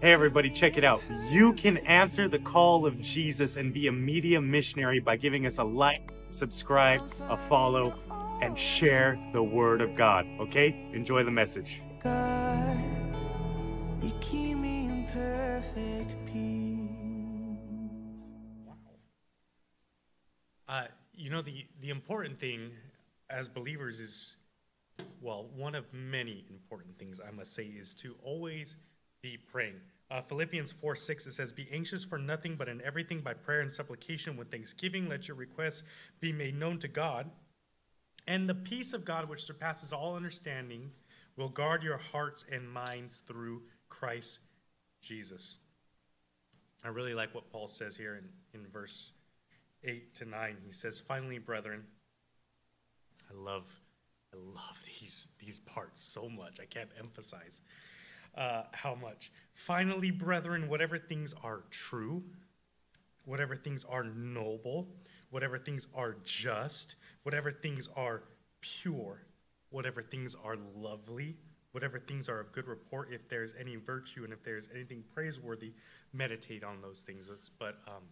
Hey, everybody, check it out. You can answer the call of Jesus and be a media missionary by giving us a like, subscribe, a follow, and share the Word of God. Okay? Enjoy the message. God, you keep me in perfect peace. Uh, you know, the, the important thing as believers is, well, one of many important things I must say is to always be praying. Uh, Philippians 4 6, it says, Be anxious for nothing, but in everything by prayer and supplication with thanksgiving, let your requests be made known to God. And the peace of God, which surpasses all understanding, will guard your hearts and minds through Christ Jesus. I really like what Paul says here in, in verse 8 to 9. He says, Finally, brethren, I love, I love these, these parts so much. I can't emphasize uh, how much. Finally, brethren, whatever things are true, whatever things are noble, whatever things are just, whatever things are pure, whatever things are lovely, whatever things are of good report, if there's any virtue and if there's anything praiseworthy, meditate on those things. But um,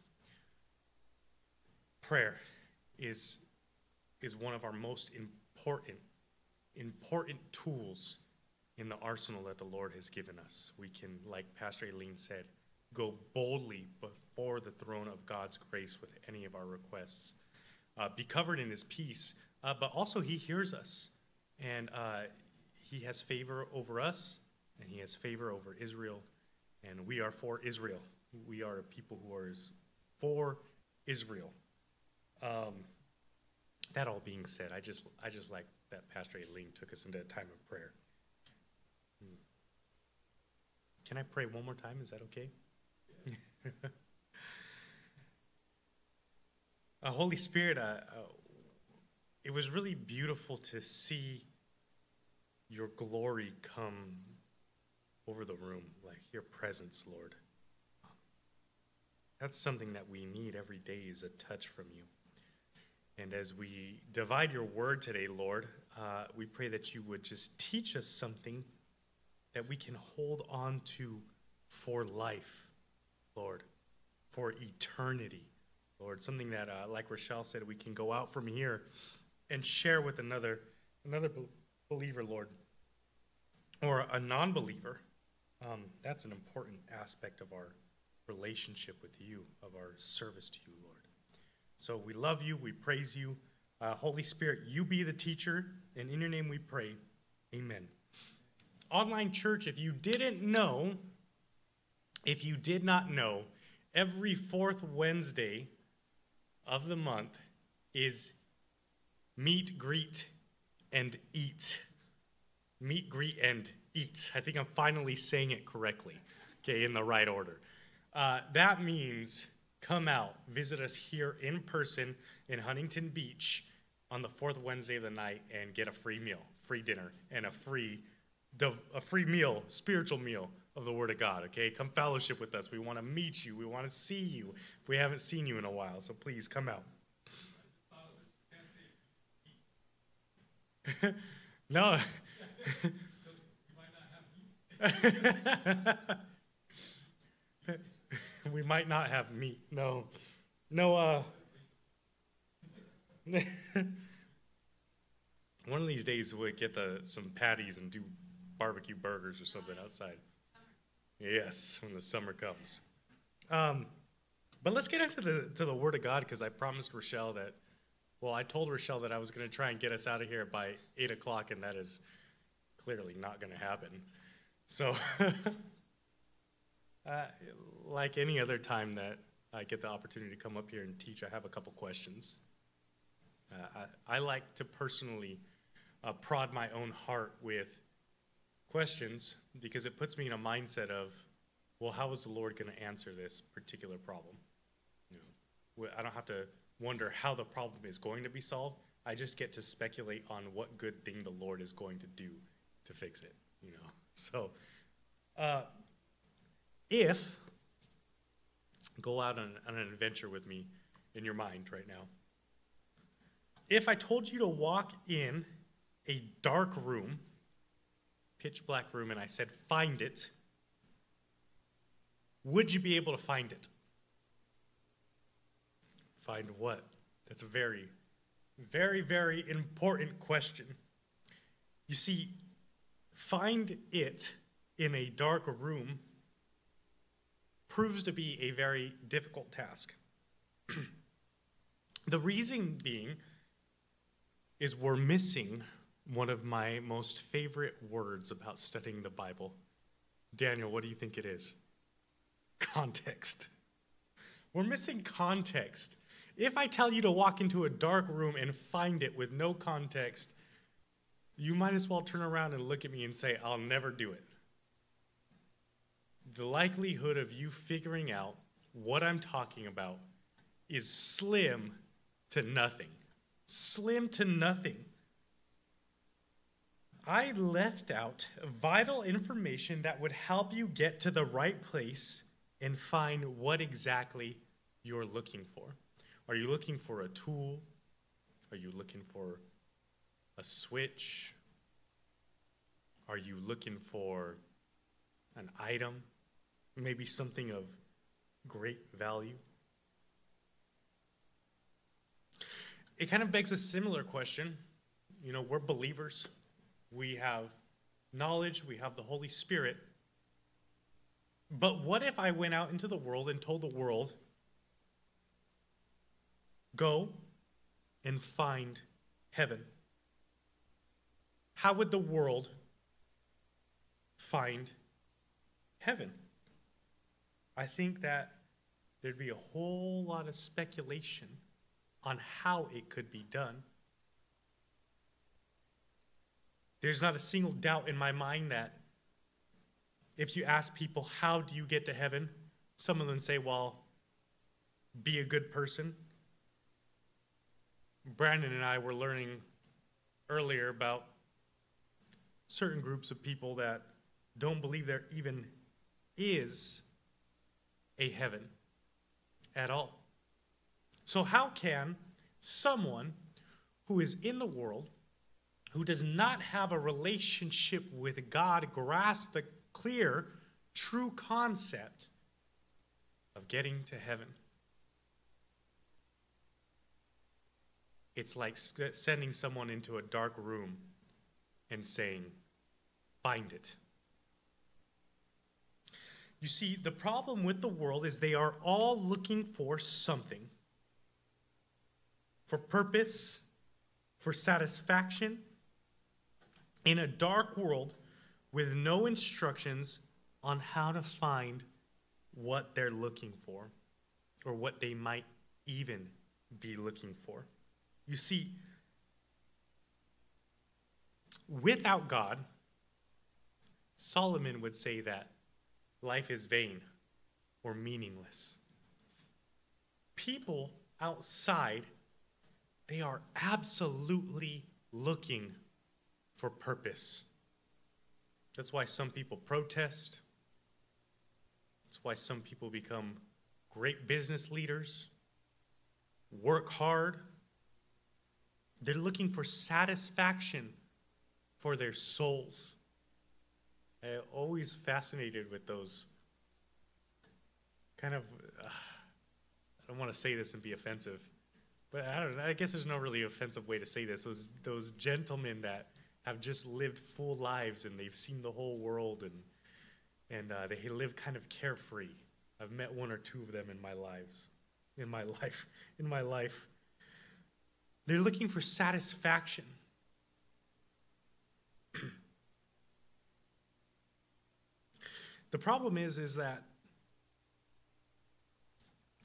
prayer is is one of our most important important tools in the arsenal that the Lord has given us. We can, like Pastor Aileen said, go boldly before the throne of God's grace with any of our requests, uh, be covered in His peace, uh, but also He hears us, and uh, He has favor over us, and He has favor over Israel, and we are for Israel. We are a people who are for Israel. Um, that all being said, I just I just like that Pastor Aileen took us into a time of prayer. Can I pray one more time? Is that okay? uh, Holy Spirit, uh, uh, it was really beautiful to see your glory come over the room, like your presence, Lord. That's something that we need every day is a touch from you. And as we divide your word today, Lord, uh, we pray that you would just teach us something that we can hold on to for life, Lord, for eternity, Lord. Something that, uh, like Rochelle said, we can go out from here and share with another another believer, Lord, or a non-believer. Um, that's an important aspect of our relationship with you, of our service to you, Lord. So we love you, we praise you. Uh, Holy Spirit, you be the teacher, and in your name we pray. Amen online church, if you didn't know, if you did not know, every fourth Wednesday of the month is meet, greet, and eat. Meet, greet, and eat. I think I'm finally saying it correctly, okay, in the right order. Uh, that means come out, visit us here in person in Huntington Beach on the fourth Wednesday of the night and get a free meal, free dinner, and a free a free meal, spiritual meal of the Word of God, okay? Come fellowship with us. We want to meet you. We want to see you if we haven't seen you in a while. So please come out. no. we might not have meat. No. No, uh. One of these days we'll get the some patties and do barbecue burgers or something outside. Yes, when the summer comes. Um, but let's get into the to the Word of God because I promised Rochelle that. Well, I told Rochelle that I was going to try and get us out of here by eight o'clock, and that is clearly not going to happen. So, uh, like any other time that I get the opportunity to come up here and teach, I have a couple questions. Uh, I, I, like to personally uh, prod my own heart with questions because it puts me in a mindset of, well, how is the Lord going to answer this particular problem? You know, I don't have to wonder how the problem is going to be solved. I just get to speculate on what good thing the Lord is going to do to fix it. You know, so uh, if go out on, on an adventure with me in your mind right now. If I told you to walk in a dark room pitch black room and I said, Find it, would you be able to find it? Find what? That's a very, very, very important question. You see, find it in a dark room proves to be a very difficult task. the reason being is we're missing one of my most favorite words about studying the Bible. Daniel, what do you think it is? Context. We're missing context. If I tell you to walk into a dark room and find it with no context, you might as well turn around and look at me and say, I'll never do it. The likelihood of you figuring out what I'm talking about is slim to nothing. Slim to nothing. I left out vital information that would help you get to the right place and find what exactly you're looking for. Are you looking for a tool? Are you looking for a switch? Are you looking for an item? Maybe something of great value? It kind of begs a similar question. You know, we're believers, we have knowledge, we have the Holy Spirit. But what if I went out into the world and told the world, go and find heaven? How would the world find heaven? I think that there'd be a whole lot of speculation on how it could be done. There's not a single doubt in my mind that if you ask people, how do you get to heaven? Some of them say, well, be a good person. Brandon and I were learning earlier about certain groups of people that don't believe there even is a heaven at all. So, how can someone who is in the world, who does not have a relationship with God, grasp the clear, true concept of getting to heaven? It's like sending someone into a dark room and saying, Find it. You see, the problem with the world is they are all looking for something for purpose, for satisfaction, in a dark world with no instructions on how to find what they're looking for or what they might even be looking for. You see, without God, Solomon would say that life is vain or meaningless. People outside, they are absolutely looking for purpose. That's why some people protest. That's why some people become great business leaders, work hard. They're looking for satisfaction for their souls. I'm always fascinated with those kind of. Uh, I don't want to say this and be offensive, but I don't. know, I guess there's no really offensive way to say this. Those those gentlemen that have just lived full lives and they've seen the whole world and and uh, they live kind of carefree. I've met one or two of them in my lives, in my life, in my life. They're looking for satisfaction. the problem is, is that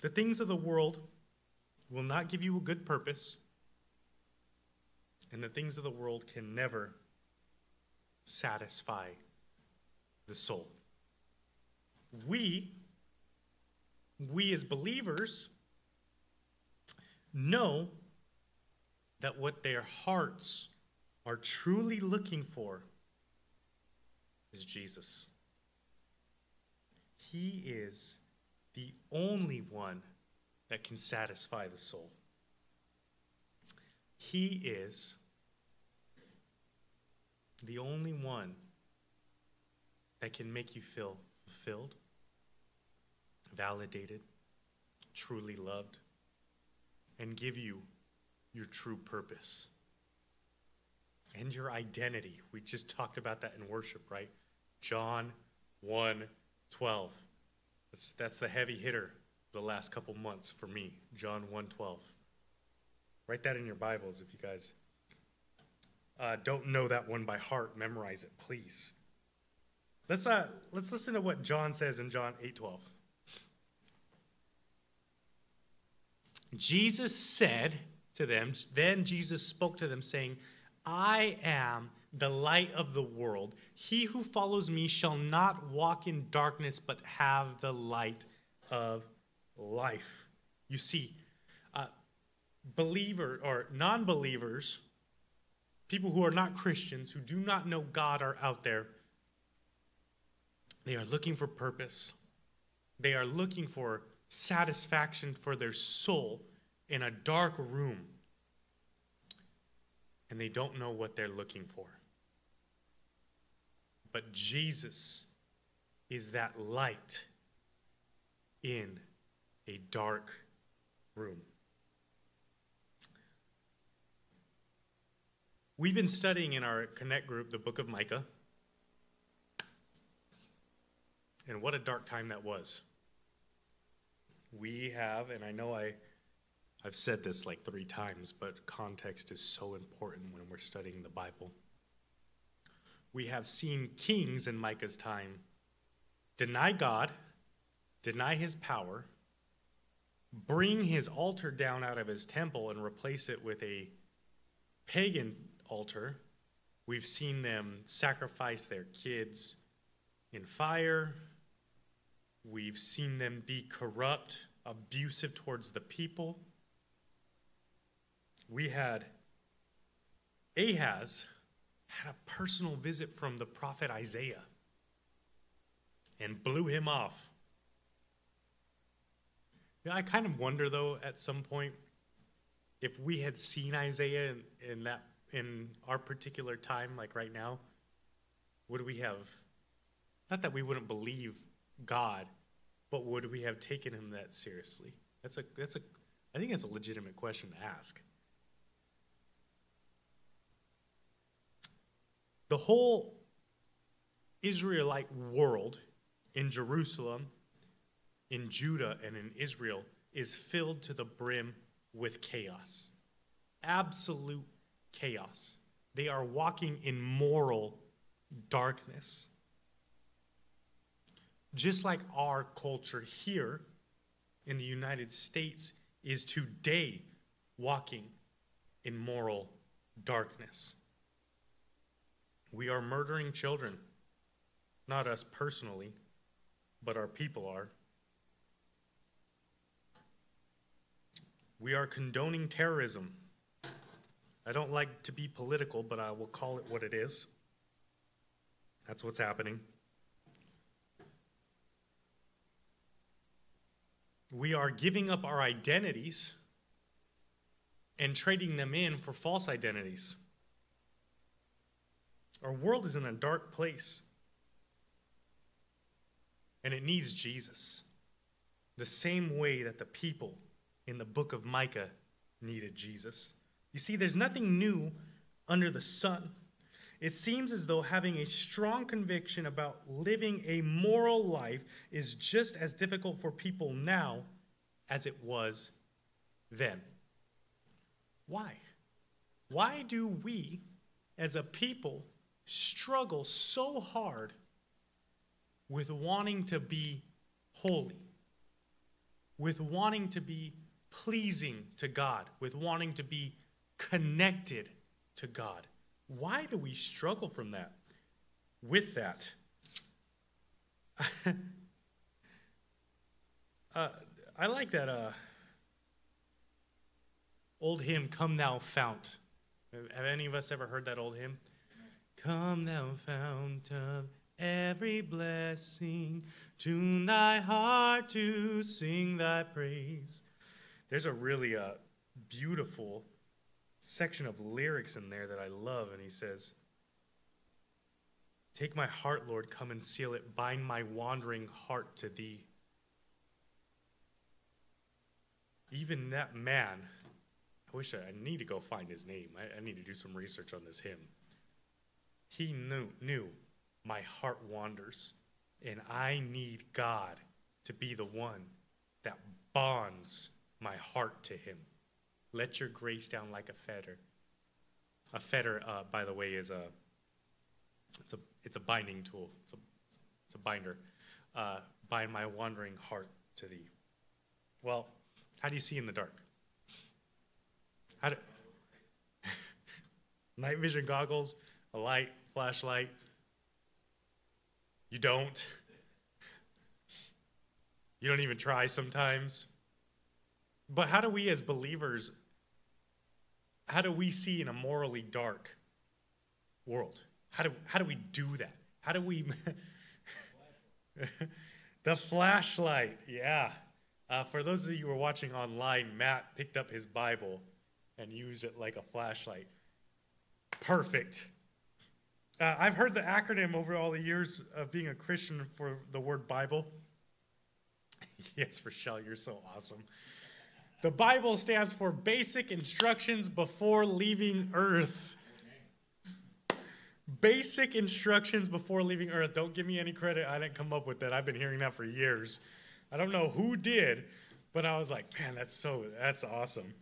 the things of the world will not give you a good purpose and the things of the world can never satisfy the soul. We, we as believers, know that what their hearts are truly looking for is Jesus. He is the only one that can satisfy the soul. He is the only one that can make you feel fulfilled, validated, truly loved, and give you your true purpose and your identity. We just talked about that in worship, right? John 1 12. That's, that's the heavy hitter the last couple months for me. John 1 12. Write that in your Bibles if you guys uh, don't know that one by heart. Memorize it, please. Let's, uh, let's listen to what John says in John 8 12. Jesus said to them, then Jesus spoke to them, saying, I am the light of the world. He who follows me shall not walk in darkness, but have the light of life. You see, uh, believer or non-believers, people who are not Christians, who do not know God, are out there. They are looking for purpose. They are looking for satisfaction for their soul in a dark room and they don't know what they're looking for. But Jesus is that light in a dark room. We've been studying in our Connect group the book of Micah. And what a dark time that was. We have, and I know I I've said this like three times, but context is so important when we're studying the Bible. We have seen kings in Micah's time deny God, deny his power, bring his altar down out of his temple and replace it with a pagan altar. We've seen them sacrifice their kids in fire. We've seen them be corrupt, abusive towards the people we had Ahaz had a personal visit from the prophet Isaiah and blew him off. Yeah, I kind of wonder though at some point if we had seen Isaiah in, in that in our particular time, like right now, would we have not that we wouldn't believe God, but would we have taken him that seriously? That's a that's a I think that's a legitimate question to ask. The whole Israelite world in Jerusalem, in Judah, and in Israel is filled to the brim with chaos. Absolute chaos. They are walking in moral darkness. Just like our culture here in the United States is today walking in moral darkness. We are murdering children. Not us personally, but our people are. We are condoning terrorism. I don't like to be political, but I will call it what it is. That's what's happening. We are giving up our identities and trading them in for false identities. Our world is in a dark place. And it needs Jesus. The same way that the people in the book of Micah needed Jesus. You see, there's nothing new under the sun. It seems as though having a strong conviction about living a moral life is just as difficult for people now as it was then. Why? Why do we, as a people, struggle so hard with wanting to be holy, with wanting to be pleasing to God, with wanting to be connected to God. Why do we struggle from that? With that, uh, I like that uh, old hymn, Come Thou Fount. Have any of us ever heard that old hymn? Come, thou fount of every blessing, tune thy heart to sing thy praise. There's a really uh, beautiful section of lyrics in there that I love, and he says, Take my heart, Lord, come and seal it, bind my wandering heart to thee. even that man, I wish I, I need to go find his name. I, I need to do some research on this hymn. He knew, knew my heart wanders, and I need God to be the one that bonds my heart to Him. Let your grace down like a fetter. A fetter, uh, by the way, is a it's a it's a binding tool. It's a it's a binder. Uh, bind my wandering heart to Thee. Well, how do you see in the dark? How do night vision goggles, a light, flashlight? You don't. You don't even try sometimes. But how do we as believers how do we see in a morally dark world? How do how do we do that? How do we The flashlight, yeah. Uh, for those of you who are watching online, Matt picked up his Bible and used it like a flashlight. Perfect. Uh, I've heard the acronym over all the years of being a Christian for the word Bible. yes, Rochelle, you're so awesome. The Bible stands for Basic Instructions Before Leaving Earth. Basic instructions before leaving Earth. Don't give me any credit. I didn't come up with that. I've been hearing that for years. I don't know who did, but I was like, man, that's so, that's awesome.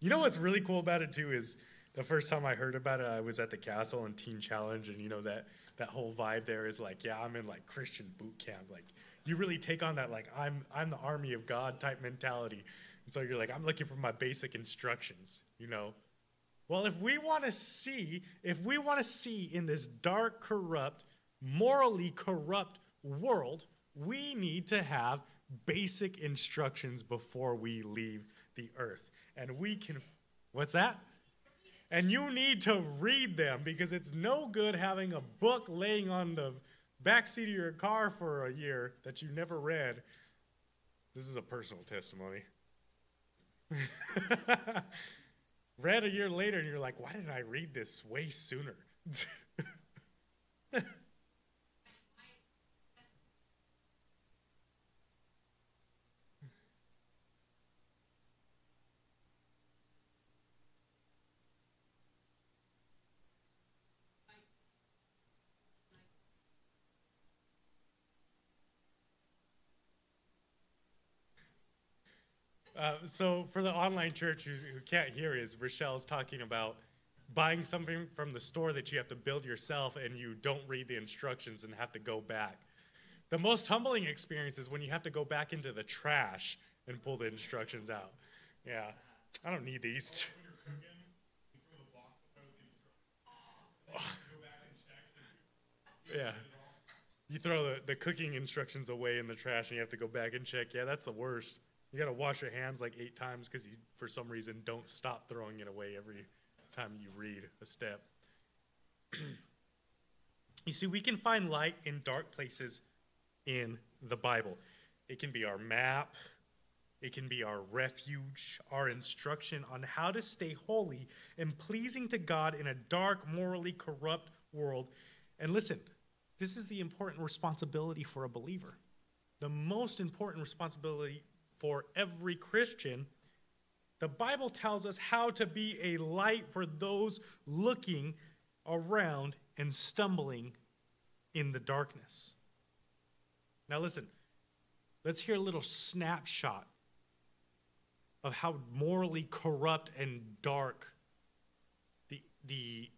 You know what's really cool about it too is the first time I heard about it, I was at the castle and Teen Challenge, and you know that that whole vibe there is like, yeah, I'm in like Christian boot camp. Like, you really take on that like I'm I'm the army of God type mentality, and so you're like, I'm looking for my basic instructions, you know. Well, if we want to see, if we want to see in this dark, corrupt, morally corrupt world, we need to have basic instructions before we leave the earth. And we can, what's that? And you need to read them because it's no good having a book laying on the back seat of your car for a year that you never read. This is a personal testimony. read a year later and you're like, why didn't I read this way sooner? Uh, so for the online church who, who can't hear is Rochelle's talking about buying something from the store that you have to build yourself and you don't read the instructions and have to go back. The most humbling experience is when you have to go back into the trash and pull the instructions out. Yeah, I don't need these. yeah. You throw the, the cooking instructions away in the trash and you have to go back and check. Yeah, that's the worst. You got to wash your hands like eight times because you, for some reason, don't stop throwing it away every time you read a step. you see, we can find light in dark places in the Bible. It can be our map, it can be our refuge, our instruction on how to stay holy and pleasing to God in a dark, morally corrupt world. And listen, this is the important responsibility for a believer. The most important responsibility for every Christian, the Bible tells us how to be a light for those looking around and stumbling in the darkness. Now, listen, let's hear a little snapshot of how morally corrupt and dark the, the,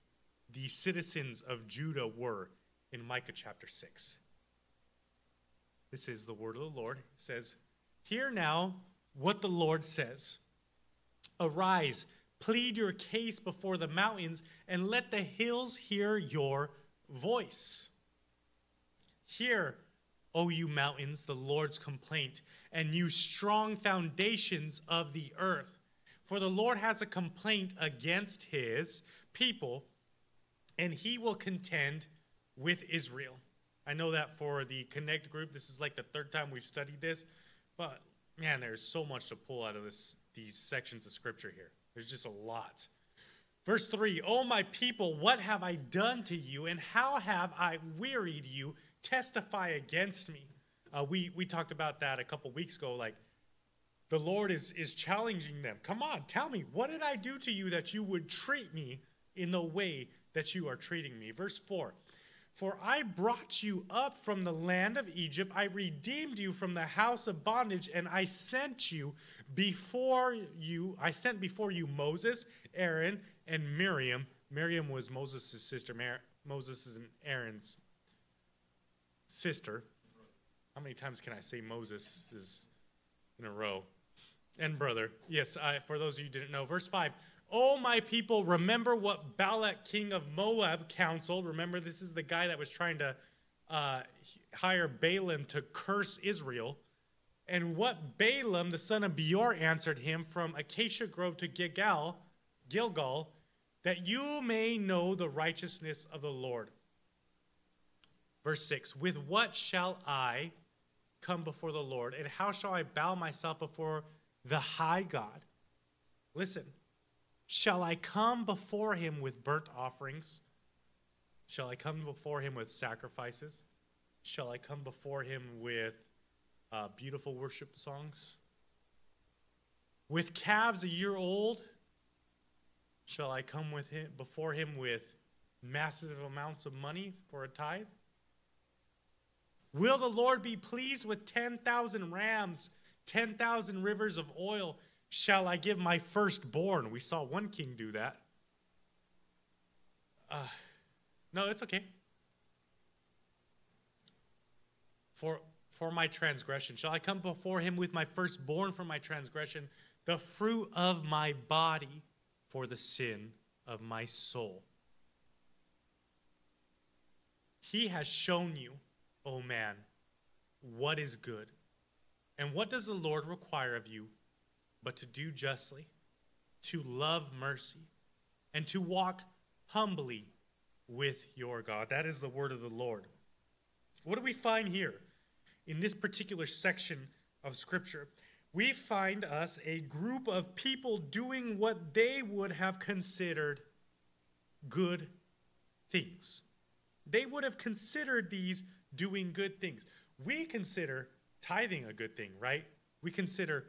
the citizens of Judah were in Micah chapter 6. This is the word of the Lord. It says, Hear now what the Lord says Arise, plead your case before the mountains, and let the hills hear your voice. Hear, O you mountains, the Lord's complaint, and you strong foundations of the earth. For the Lord has a complaint against his people, and he will contend with Israel. I know that for the Connect group, this is like the third time we've studied this. But man, there's so much to pull out of this these sections of scripture here. There's just a lot. Verse 3 Oh, my people, what have I done to you, and how have I wearied you? Testify against me. Uh, we, we talked about that a couple weeks ago. Like, the Lord is, is challenging them. Come on, tell me, what did I do to you that you would treat me in the way that you are treating me? Verse 4 For I brought you up from the land of Egypt, I redeemed you from the house of bondage, and I sent you before you, I sent before you Moses, Aaron, and Miriam. Miriam was Moses' sister, Mar- Moses and Aaron's sister. How many times can I say Moses is in a row? And brother. Yes, I, for those of you who didn't know. Verse 5 Oh, my people, remember what Balak, king of Moab, counseled. Remember, this is the guy that was trying to uh, hire Balaam to curse Israel. And what Balaam, the son of Beor, answered him from Acacia Grove to Gilgal, Gilgal, that you may know the righteousness of the Lord. Verse 6 With what shall I come before the Lord, and how shall I bow myself before the high God? Listen, shall I come before him with burnt offerings? Shall I come before him with sacrifices? Shall I come before him with uh, beautiful worship songs? With calves a year old? Shall I come with him before him with massive amounts of money for a tithe? Will the Lord be pleased with 10,000 rams, 10,000 rivers of oil? Shall I give my firstborn? We saw one king do that. Uh, no, it's okay. For, for my transgression, shall I come before him with my firstborn for my transgression, the fruit of my body for the sin of my soul? He has shown you, O man, what is good. And what does the Lord require of you but to do justly, to love mercy, and to walk humbly with your God? That is the word of the Lord. What do we find here in this particular section of Scripture? We find us a group of people doing what they would have considered good things. They would have considered these doing good things. We consider tithing a good thing, right? We consider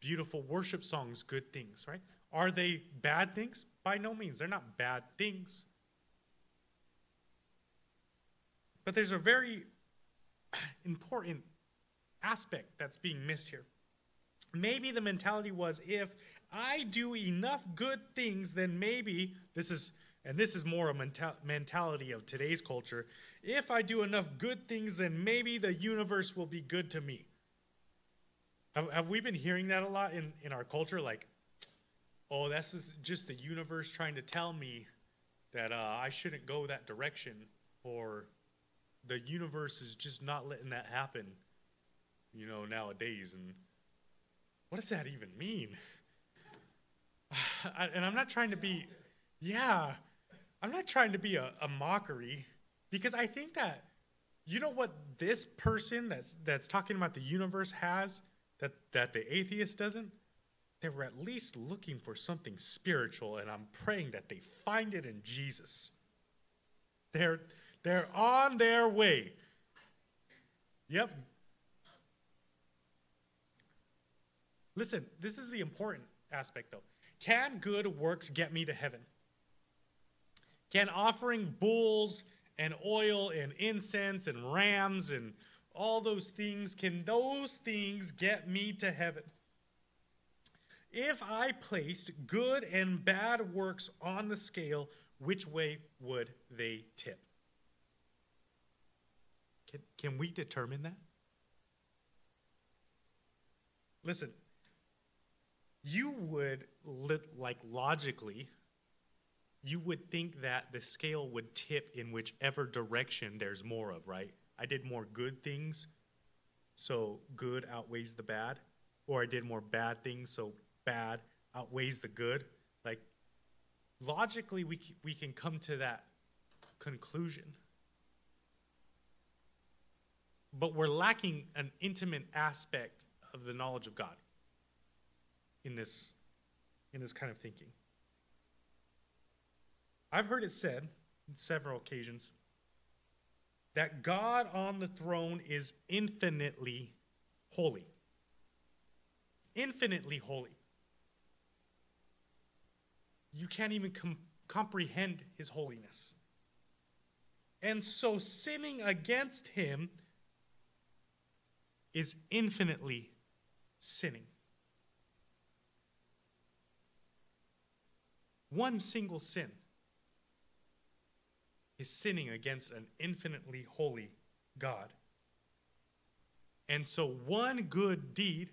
beautiful worship songs good things, right? Are they bad things? By no means. They're not bad things. But there's a very important aspect that's being missed here. Maybe the mentality was if I do enough good things, then maybe this is, and this is more a mental, mentality of today's culture. If I do enough good things, then maybe the universe will be good to me. Have, have we been hearing that a lot in, in our culture? Like, oh, that's just the universe trying to tell me that uh, I shouldn't go that direction, or the universe is just not letting that happen, you know, nowadays. And what does that even mean? I, and I'm not trying to be, yeah, I'm not trying to be a, a mockery because I think that, you know what this person that's, that's talking about the universe has that, that the atheist doesn't? They were at least looking for something spiritual, and I'm praying that they find it in Jesus. They're, they're on their way. Yep. Listen, this is the important aspect, though. Can good works get me to heaven? Can offering bulls and oil and incense and rams and all those things, can those things get me to heaven? If I placed good and bad works on the scale, which way would they tip? Can, can we determine that? Listen, you would, like logically, you would think that the scale would tip in whichever direction there's more of, right? I did more good things, so good outweighs the bad. Or I did more bad things, so bad outweighs the good. Like, logically, we, we can come to that conclusion. But we're lacking an intimate aspect of the knowledge of God in this, in this kind of thinking. I've heard it said several occasions that God on the throne is infinitely holy. infinitely holy. You can't even com- comprehend his holiness. And so sinning against him is infinitely sinning. One single sin is sinning against an infinitely holy God. And so, one good deed,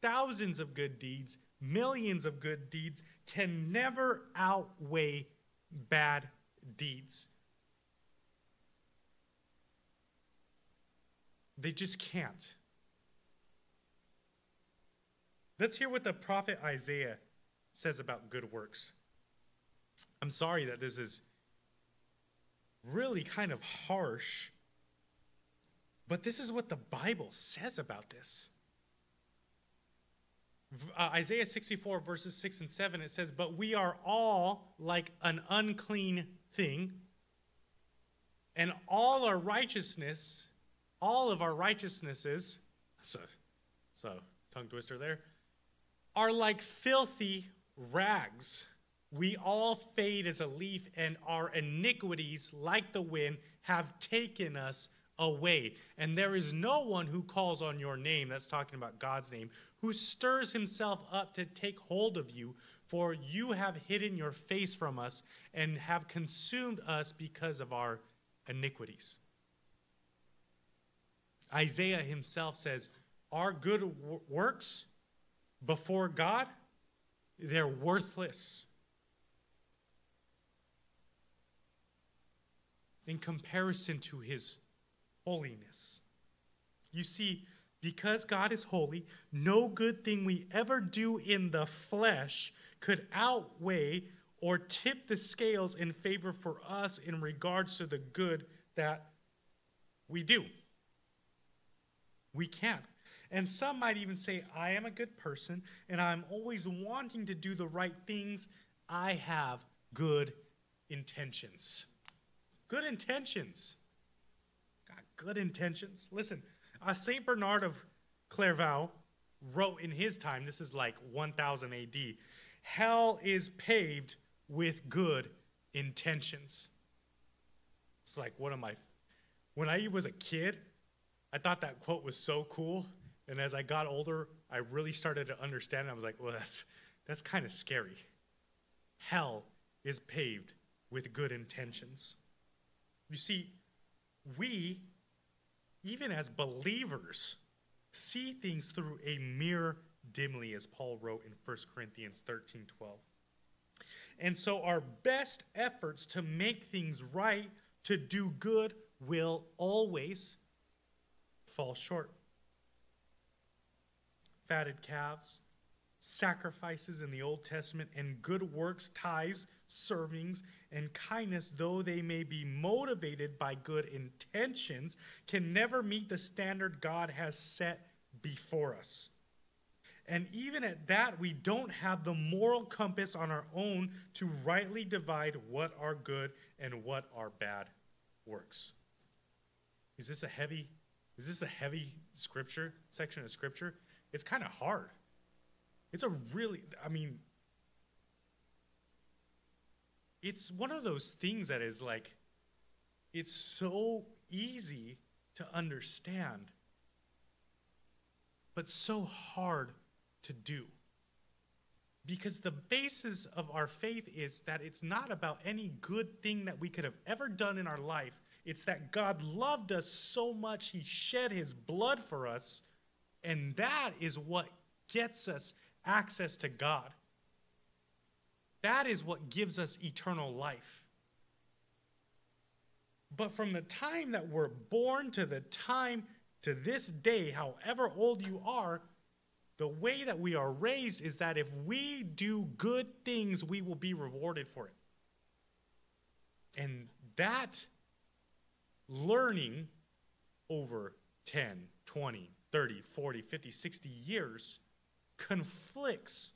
thousands of good deeds, millions of good deeds can never outweigh bad deeds. They just can't. Let's hear what the prophet Isaiah says about good works. I'm sorry that this is really kind of harsh, but this is what the Bible says about this. Uh, Isaiah 64, verses 6 and 7, it says, But we are all like an unclean thing, and all our righteousness, all of our righteousnesses, so, so tongue twister there, are like filthy rags. We all fade as a leaf, and our iniquities, like the wind, have taken us away. And there is no one who calls on your name, that's talking about God's name, who stirs himself up to take hold of you, for you have hidden your face from us and have consumed us because of our iniquities. Isaiah himself says, Our good works before God, they're worthless. In comparison to his holiness. You see, because God is holy, no good thing we ever do in the flesh could outweigh or tip the scales in favor for us in regards to the good that we do. We can't. And some might even say, I am a good person and I'm always wanting to do the right things. I have good intentions. Good intentions Got good intentions. Listen, uh, St. Bernard of Clairvaux wrote in his time, this is like 1000 AD, hell is paved with good intentions. It's like one of my, when I was a kid, I thought that quote was so cool. And as I got older, I really started to understand. I was like, well, that's, that's kind of scary. Hell is paved with good intentions. You see, we even as believers, see things through a mirror dimly, as Paul wrote in 1 Corinthians 13 12. And so, our best efforts to make things right, to do good, will always fall short. Fatted calves, sacrifices in the Old Testament, and good works, tithes, servings, and kindness, though they may be motivated by good intentions, can never meet the standard God has set before us. And even at that, we don't have the moral compass on our own to rightly divide what are good and what are bad works. Is this a heavy is this a heavy scripture section of scripture? It's kind of hard. It's a really I mean it's one of those things that is like, it's so easy to understand, but so hard to do. Because the basis of our faith is that it's not about any good thing that we could have ever done in our life. It's that God loved us so much, He shed His blood for us, and that is what gets us access to God. That is what gives us eternal life. But from the time that we're born to the time to this day, however old you are, the way that we are raised is that if we do good things, we will be rewarded for it. And that learning over 10, 20, 30, 40, 50, 60 years conflicts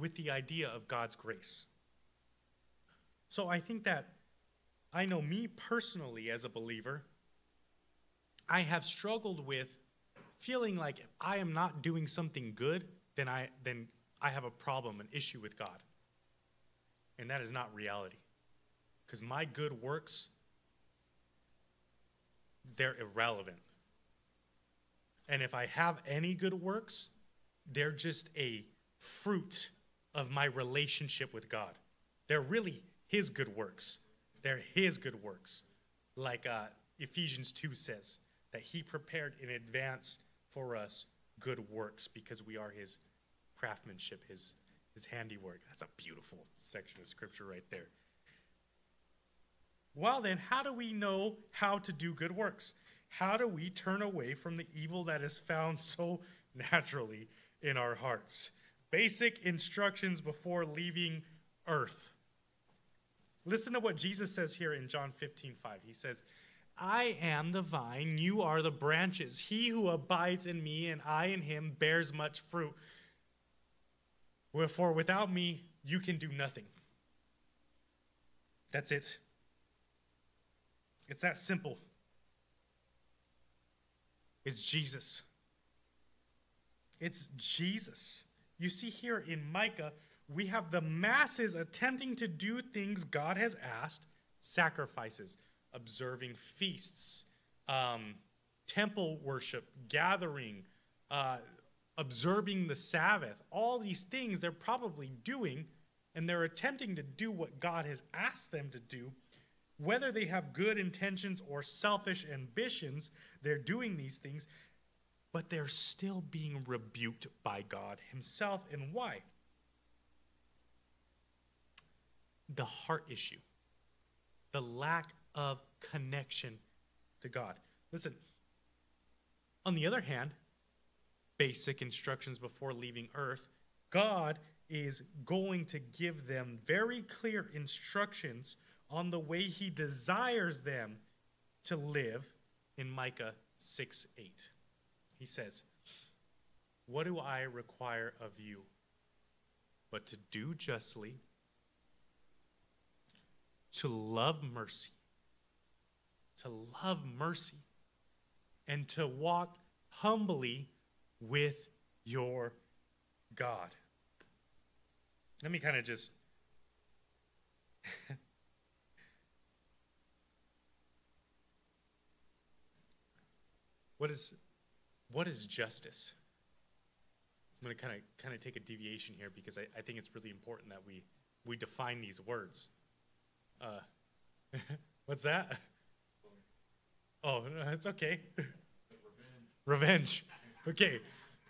with the idea of God's grace. So I think that I know me personally as a believer, I have struggled with feeling like if I am not doing something good, then I then I have a problem, an issue with God. And that is not reality. Because my good works, they're irrelevant. And if I have any good works, they're just a fruit of my relationship with God. They're really His good works. They're His good works. Like uh, Ephesians 2 says, that He prepared in advance for us good works because we are His craftsmanship, His, his handiwork. That's a beautiful section of Scripture right there. Well, then, how do we know how to do good works? How do we turn away from the evil that is found so naturally in our hearts? Basic instructions before leaving earth. Listen to what Jesus says here in John 15 5. He says, I am the vine, you are the branches. He who abides in me and I in him bears much fruit. Wherefore, without me, you can do nothing. That's it. It's that simple. It's Jesus. It's Jesus. You see here in Micah, we have the masses attempting to do things God has asked sacrifices, observing feasts, um, temple worship, gathering, uh, observing the Sabbath. All these things they're probably doing, and they're attempting to do what God has asked them to do. Whether they have good intentions or selfish ambitions, they're doing these things, but they're still being rebuked by God Himself. And why? The heart issue, the lack of connection to God. Listen, on the other hand, basic instructions before leaving earth, God is going to give them very clear instructions on the way He desires them to live in Micah 6 8. He says, What do I require of you? But to do justly, to love mercy, to love mercy, and to walk humbly with your God. Let me kind of just. what is what is justice? I'm going to kind of kind of take a deviation here because I, I think it's really important that we we define these words. Uh, what's that? Oh, it's okay. Revenge. Okay.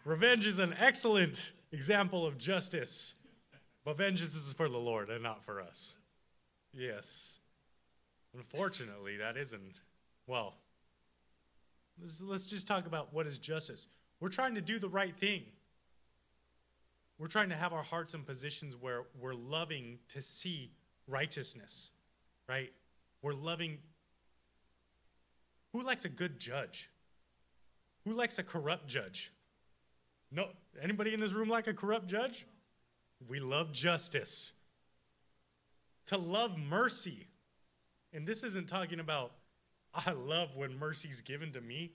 Revenge is an excellent example of justice. But vengeance is for the Lord and not for us. Yes. Unfortunately, that isn't. Well, let's, let's just talk about what is justice. We're trying to do the right thing. We're trying to have our hearts in positions where we're loving to see righteousness, right? We're loving. Who likes a good judge? Who likes a corrupt judge? No, anybody in this room like a corrupt judge? We love justice. To love mercy. And this isn't talking about, I love when mercy's given to me.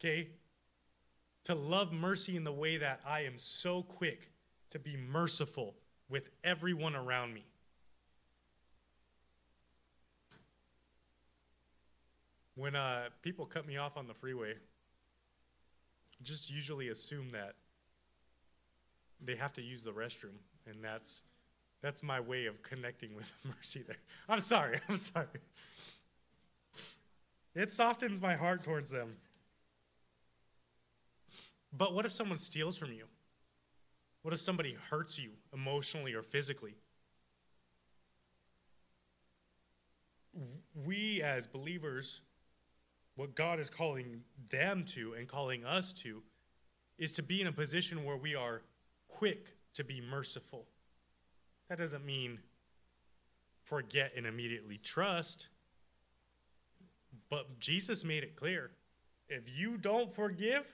Okay? To love mercy in the way that I am so quick to be merciful with everyone around me. When uh, people cut me off on the freeway, just usually assume that they have to use the restroom, and that's that's my way of connecting with mercy there. I'm sorry. I'm sorry. It softens my heart towards them. But what if someone steals from you? What if somebody hurts you emotionally or physically? We as believers, what God is calling them to and calling us to is to be in a position where we are quick to be merciful. That doesn't mean forget and immediately trust. But Jesus made it clear if you don't forgive,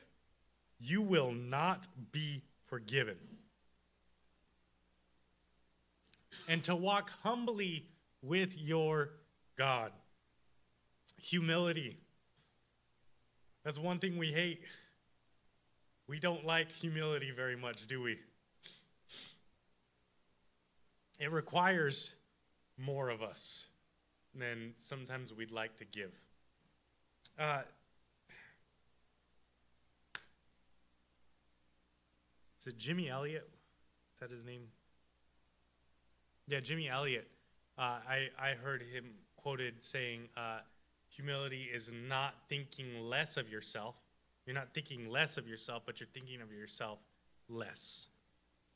you will not be forgiven. And to walk humbly with your God. Humility. That's one thing we hate. We don't like humility very much, do we? It requires more of us than sometimes we'd like to give. Uh, is it Jimmy Elliott? Is that his name? Yeah, Jimmy Elliott. Uh, I, I heard him quoted saying, uh, humility is not thinking less of yourself. You're not thinking less of yourself, but you're thinking of yourself less.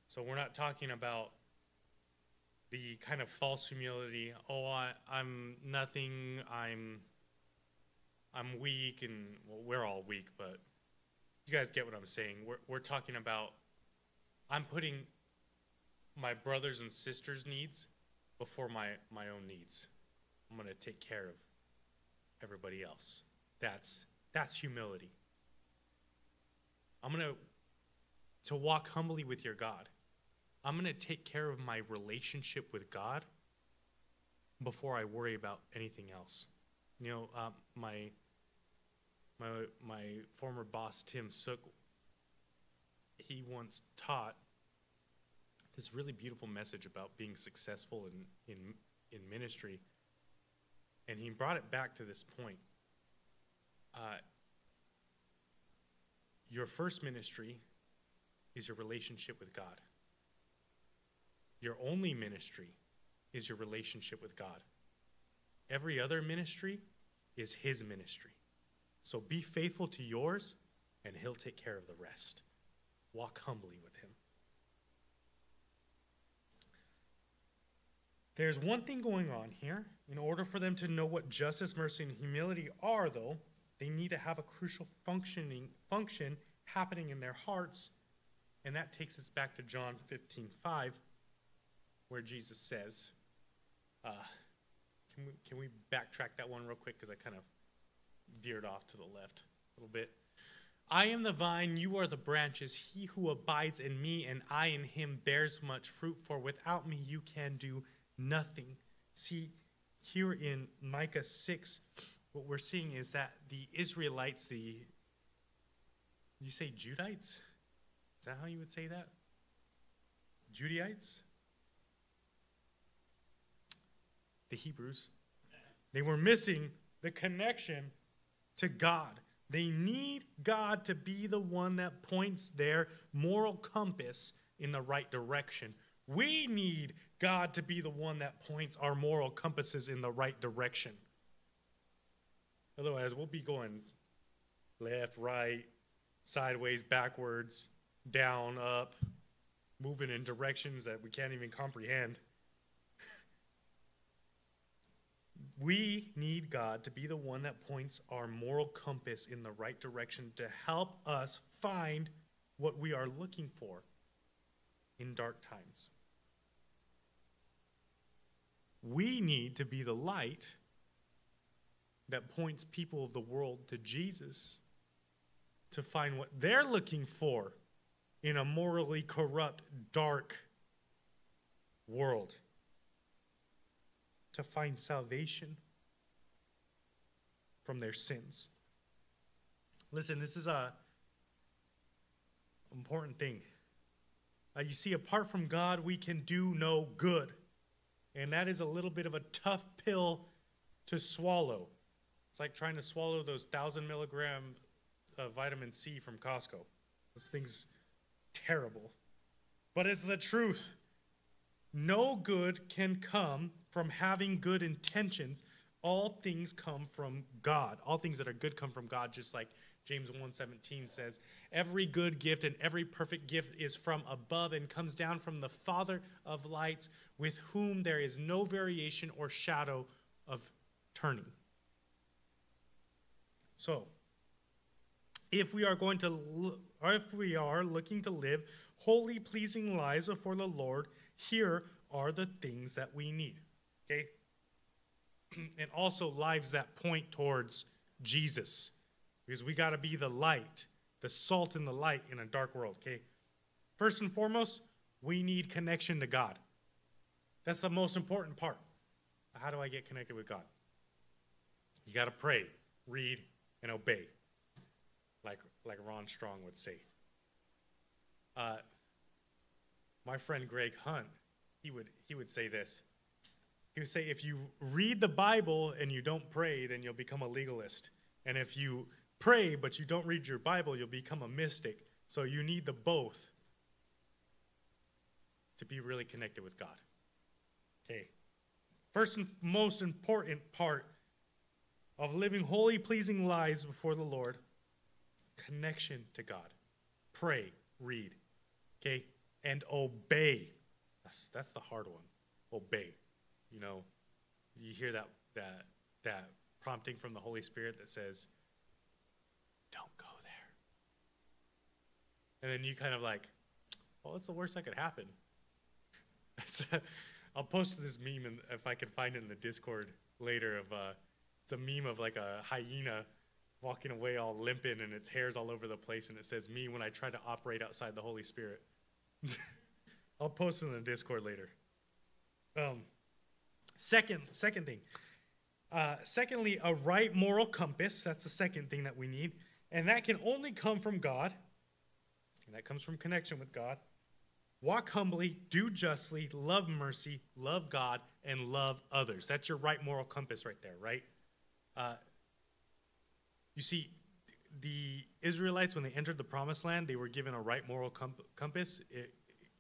So we're not talking about the kind of false humility. Oh, I, I'm nothing. I'm I'm weak, and well, we're all weak, but you guys get what I'm saying. We're we're talking about. I'm putting my brothers and sisters' needs before my my own needs. I'm going to take care of everybody else. That's that's humility. I'm going to to walk humbly with your God. I'm going to take care of my relationship with God before I worry about anything else. You know, um, my my my former boss Tim Sook he once taught this really beautiful message about being successful in in in ministry and he brought it back to this point uh, your first ministry is your relationship with God. Your only ministry is your relationship with God. Every other ministry is His ministry. So be faithful to yours, and He'll take care of the rest. Walk humbly with Him. There's one thing going on here. In order for them to know what justice, mercy, and humility are, though, they need to have a crucial functioning function happening in their hearts. And that takes us back to John 15 5, where Jesus says, uh, can, we, can we backtrack that one real quick? Because I kind of veered off to the left a little bit. I am the vine, you are the branches. He who abides in me and I in him bears much fruit, for without me you can do nothing. See, here in Micah 6, what we're seeing is that the Israelites, the you say Judites? Is that how you would say that? Judaites? The Hebrews. They were missing the connection to God. They need God to be the one that points their moral compass in the right direction. We need God to be the one that points our moral compasses in the right direction. Otherwise, we'll be going left, right, sideways, backwards, down, up, moving in directions that we can't even comprehend. We need God to be the one that points our moral compass in the right direction to help us find what we are looking for in dark times. We need to be the light that points people of the world to Jesus to find what they're looking for in a morally corrupt, dark world. To find salvation from their sins. Listen, this is a important thing. Uh, you see, apart from God, we can do no good. And that is a little bit of a tough pill to swallow. It's like trying to swallow those thousand milligram uh, vitamin C from Costco. This thing's terrible. But it's the truth. No good can come from having good intentions. All things come from God. All things that are good come from God, just like James 1:17 says, "Every good gift and every perfect gift is from above and comes down from the Father of lights, with whom there is no variation or shadow of turning." So, if we are going to or if we are looking to live holy pleasing lives before the Lord, here are the things that we need. Okay? and also lives that point towards Jesus. Because we got to be the light, the salt and the light in a dark world, okay? First and foremost, we need connection to God. That's the most important part. How do I get connected with God? You got to pray, read, and obey like, like Ron Strong would say. Uh, my friend Greg Hunt, he would he would say this. He would say, if you read the Bible and you don't pray, then you'll become a legalist. And if you pray but you don't read your Bible, you'll become a mystic. So you need the both to be really connected with God. Okay. First and most important part of living holy, pleasing lives before the Lord connection to God. Pray, read, okay, and obey. That's, that's the hard one. Obey. You know, you hear that, that, that prompting from the Holy Spirit that says, don't go there. And then you kind of like, well, what's the worst that could happen? I'll post this meme and if I can find it in the Discord later of uh, it's a meme of like a hyena walking away all limping and its hair's all over the place and it says me when I try to operate outside the Holy Spirit. I'll post it in the Discord later. Um, second, second thing. Uh, secondly, a right moral compass. That's the second thing that we need, and that can only come from God. And that comes from connection with God. Walk humbly, do justly, love mercy, love God, and love others. That's your right moral compass right there, right? Uh, you see, the Israelites, when they entered the promised land, they were given a right moral compass. It,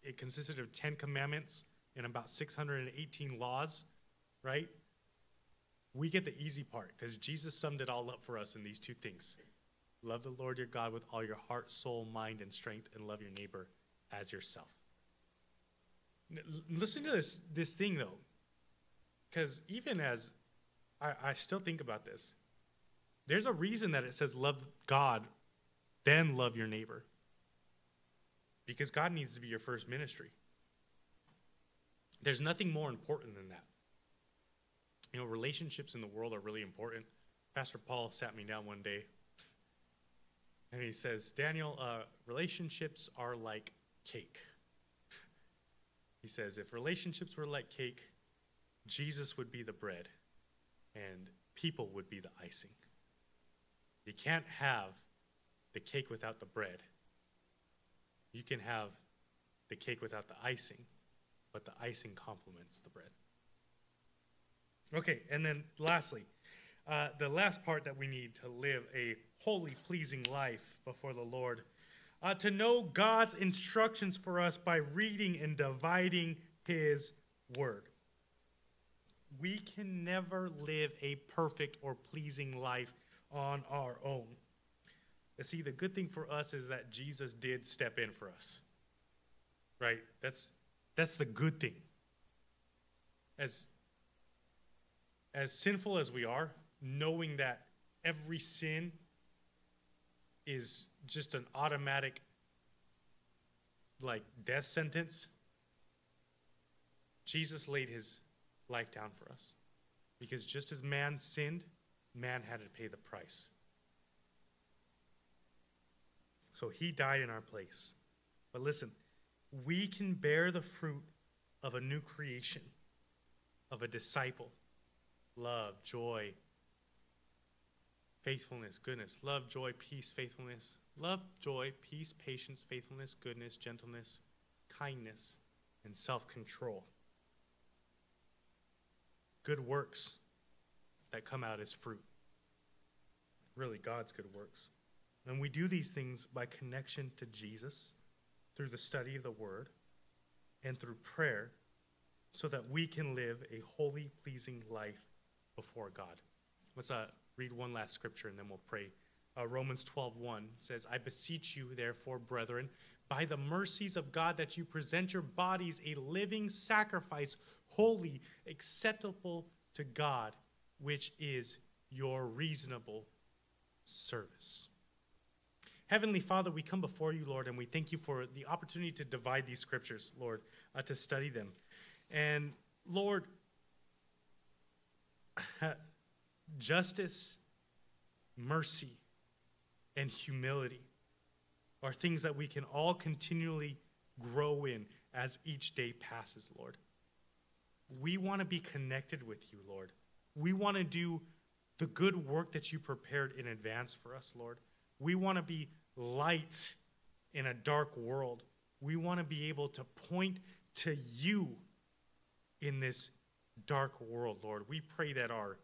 it consisted of 10 commandments and about 618 laws, right? We get the easy part because Jesus summed it all up for us in these two things love the Lord your God with all your heart, soul, mind, and strength, and love your neighbor as yourself. Listen to this, this thing though, because even as I, I still think about this, there's a reason that it says love God, then love your neighbor. Because God needs to be your first ministry. There's nothing more important than that. You know, relationships in the world are really important. Pastor Paul sat me down one day and he says, Daniel, uh, relationships are like cake. He says, if relationships were like cake, Jesus would be the bread and people would be the icing. You can't have the cake without the bread. You can have the cake without the icing, but the icing complements the bread. Okay, and then lastly, uh, the last part that we need to live a holy, pleasing life before the Lord uh, to know God's instructions for us by reading and dividing His Word. We can never live a perfect or pleasing life on our own. You see, the good thing for us is that Jesus did step in for us. Right? That's that's the good thing. As as sinful as we are, knowing that every sin is just an automatic like death sentence jesus laid his life down for us. Because just as man sinned man had to pay the price. So he died in our place. But listen we can bear the fruit of a new creation of a disciple love joy faithfulness, goodness, love, joy, peace, faithfulness. Love, joy, peace, patience, faithfulness, goodness, gentleness, kindness, and self control. Good works that come out as fruit. Really, God's good works. And we do these things by connection to Jesus through the study of the Word and through prayer so that we can live a holy, pleasing life before God. Let's uh, read one last scripture and then we'll pray. Uh, Romans 12:1 says, "I beseech you, therefore, brethren, by the mercies of God, that you present your bodies a living sacrifice, holy, acceptable to God, which is your reasonable service." Heavenly Father, we come before you, Lord, and we thank you for the opportunity to divide these scriptures, Lord, uh, to study them. And Lord, justice, mercy, and humility are things that we can all continually grow in as each day passes, Lord. We want to be connected with you, Lord. We want to do the good work that you prepared in advance for us, Lord. We want to be light in a dark world. We want to be able to point to you in this dark world, Lord. We pray that our,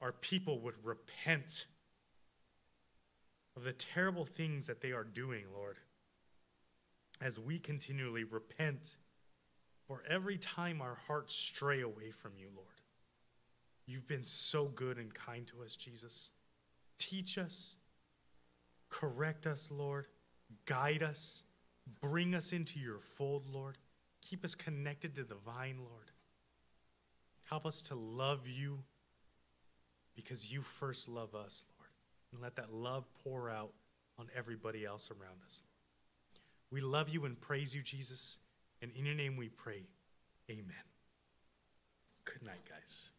our people would repent of the terrible things that they are doing, Lord, as we continually repent for every time our hearts stray away from you, Lord. You've been so good and kind to us, Jesus. Teach us, correct us, Lord, guide us, bring us into your fold, Lord. Keep us connected to the vine, Lord. Help us to love you because you first love us, Lord. And let that love pour out on everybody else around us. We love you and praise you, Jesus. And in your name we pray. Amen. Good night, guys.